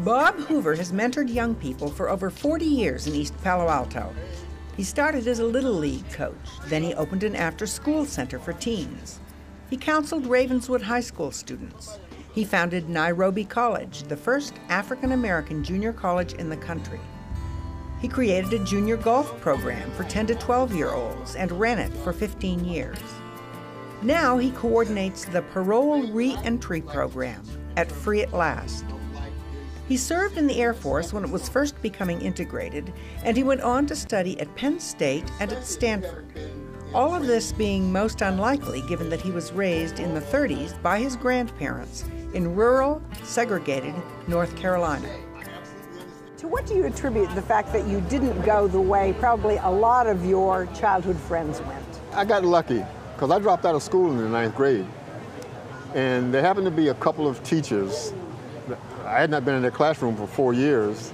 Bob Hoover has mentored young people for over 40 years in East Palo Alto. He started as a Little League coach, then he opened an after school center for teens. He counseled Ravenswood High School students. He founded Nairobi College, the first African American junior college in the country. He created a junior golf program for 10 to 12 year olds and ran it for 15 years. Now he coordinates the Parole Reentry Program at Free at Last. He served in the Air Force when it was first becoming integrated, and he went on to study at Penn State and at Stanford. All of this being most unlikely given that he was raised in the 30s by his grandparents in rural, segregated North Carolina. To what do you attribute the fact that you didn't go the way probably a lot of your childhood friends went? I got lucky because I dropped out of school in the ninth grade. And there happened to be a couple of teachers. I had not been in their classroom for four years.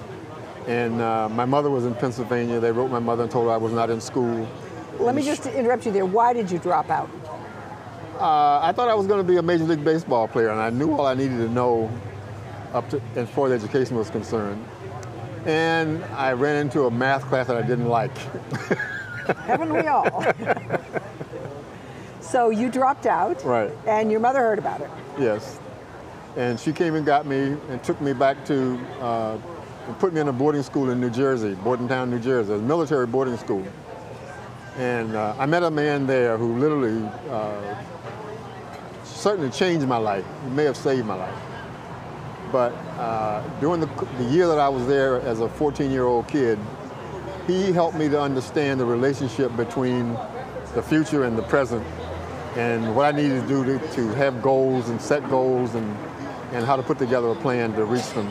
And uh, my mother was in Pennsylvania. They wrote my mother and told her I was not in school. Let me just interrupt you there. Why did you drop out? Uh, I thought I was going to be a Major League Baseball player, and I knew all I needed to know up to, as far as education was concerned. And I ran into a math class that I didn't like. Haven't we all? So you dropped out. Right. And your mother heard about it. Yes. And she came and got me and took me back to, uh, put me in a boarding school in New Jersey, Bordentown, New Jersey, a military boarding school. And uh, I met a man there who literally uh, certainly changed my life. He may have saved my life. But uh, during the, the year that I was there as a 14-year-old kid, he helped me to understand the relationship between the future and the present and what I needed to do to, to have goals and set goals and, and how to put together a plan to reach them.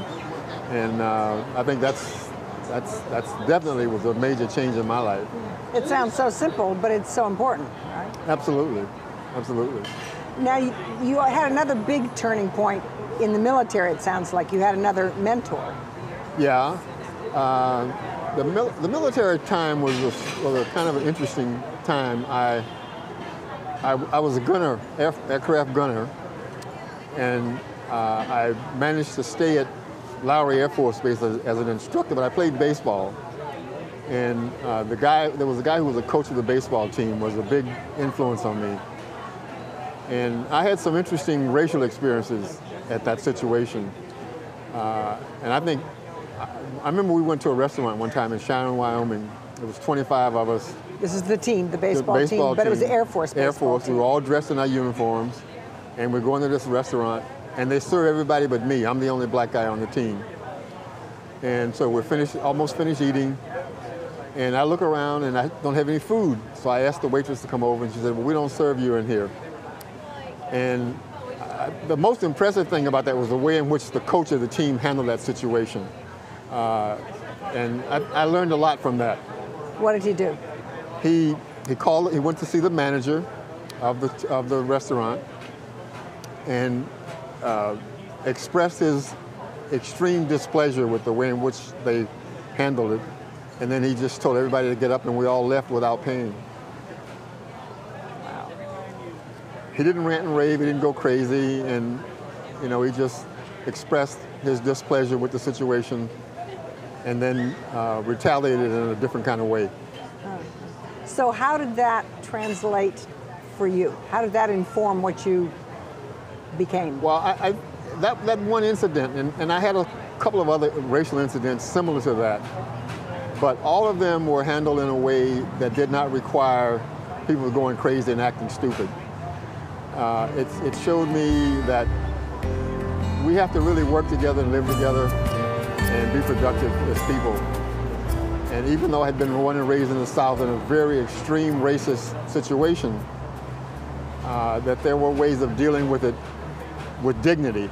And uh, I think that's, that's, that's definitely was a major change in my life. It sounds so simple, but it's so important, right? Absolutely, absolutely. Now, you, you had another big turning point in the military, it sounds like. You had another mentor. Yeah. Uh, the, mil the military time was a, was a kind of an interesting time. I I, I was a gunner, air, aircraft gunner, and I managed to stay at Lowry Air Force Base as, as an instructor, but I played baseball. And uh, the guy, there was a guy who was a coach of the baseball team, was a big influence on me. And I had some interesting racial experiences at that situation. Uh, and I think, I, I remember we went to a restaurant one time in Cheyenne, Wyoming. There was 25 of us this is the team, the baseball, the baseball team, but it was the Air Force Air Force. Team. We were all dressed in our uniforms, and we're going to this restaurant, and they serve everybody but me. I'm the only black guy on the team. And so we're finished, almost finished eating, and I look around and I don't have any food. So I asked the waitress to come over, and she said, well, we don't serve you in here. And I, the most impressive thing about that was the way in which the coach of the team handled that situation. Uh, and I, I learned a lot from that. What did he do? he he called. He went to see the manager of the of the restaurant and uh, expressed his extreme displeasure with the way in which they handled it. And then he just told everybody to get up, and we all left without paying. Wow. He didn't rant and rave. He didn't go crazy, and you know he just expressed his displeasure with the situation, and then uh, retaliated in a different kind of way. So how did that translate for you? How did that inform what you became? Well, I, I that, that one incident, and, and I had a couple of other racial incidents similar to that, but all of them were handled in a way that did not require people going crazy and acting stupid. Uh, it, it showed me that we have to really work together and live together and be productive as people. And even though I had been born and raised in the South in a very extreme racist situation, uh, that there were ways of dealing with it with dignity.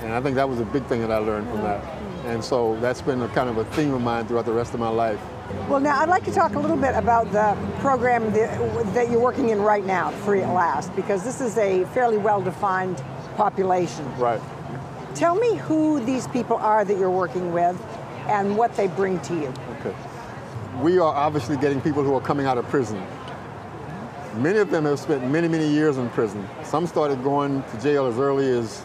And I think that was a big thing that I learned from that. And so that's been a kind of a theme of mine throughout the rest of my life. Well, now I'd like to talk a little bit about the program that you're working in right now, Free at Last, because this is a fairly well-defined population. Right. Tell me who these people are that you're working with and what they bring to you. Okay we are obviously getting people who are coming out of prison. Many of them have spent many, many years in prison. Some started going to jail as early as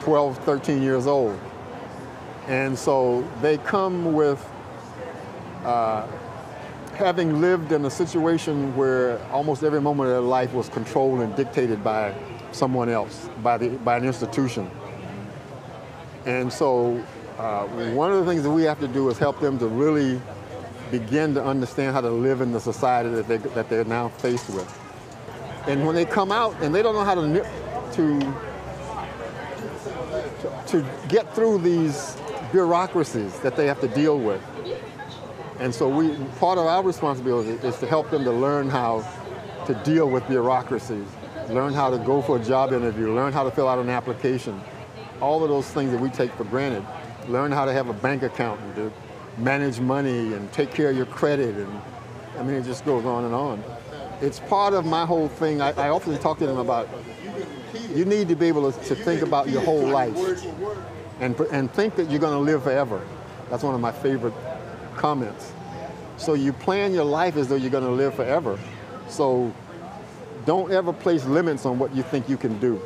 12, 13 years old. And so they come with uh, having lived in a situation where almost every moment of their life was controlled and dictated by someone else, by, the, by an institution. And so uh, one of the things that we have to do is help them to really begin to understand how to live in the society that, they, that they're now faced with. And when they come out and they don't know how to, to, to get through these bureaucracies that they have to deal with. And so we, part of our responsibility is to help them to learn how to deal with bureaucracies, learn how to go for a job interview, learn how to fill out an application, all of those things that we take for granted. Learn how to have a bank account and to manage money and take care of your credit. And I mean, it just goes on and on. It's part of my whole thing. I, I often talk to them about you need to be able to, to think about your whole life and, and think that you're going to live forever. That's one of my favorite comments. So you plan your life as though you're going to live forever. So don't ever place limits on what you think you can do.